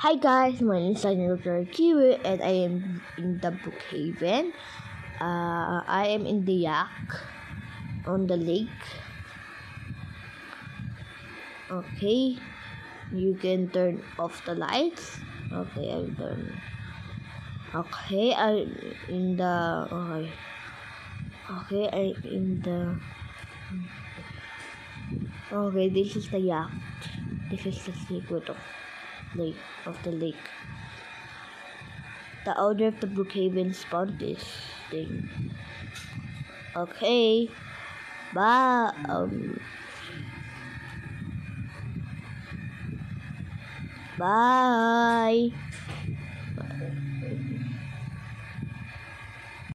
Hi guys, my name is Daniel Kiwi and I am in the Brookhaven. Uh, I am in the yak on the lake. Okay, you can turn off the lights. Okay, I turn. Okay, I'm in the okay. Okay, I'm in the Okay, this is the yak. This is the secret of lake of the lake. The owner of the Brookhaven spawned this thing. Okay. Bye. Um. Bye.